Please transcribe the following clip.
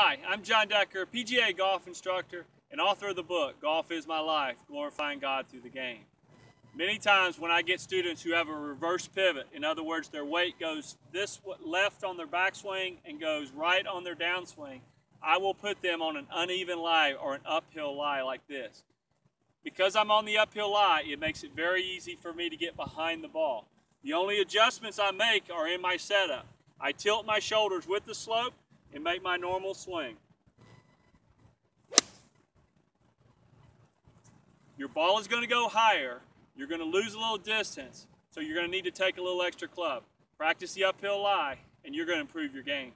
Hi, I'm Jon Decker, PGA golf instructor and author of the book, Golf is My Life, Glorifying God Through the Game. Many times when I get students who have a reverse pivot, in other words, their weight goes this left on their backswing and goes right on their downswing, I will put them on an uneven lie or an uphill lie like this. Because I'm on the uphill lie, it makes it very easy for me to get behind the ball. The only adjustments I make are in my setup. I tilt my shoulders with the slope and make my normal swing. Your ball is going to go higher. You're going to lose a little distance, so you're going to need to take a little extra club. Practice the uphill lie, and you're going to improve your game.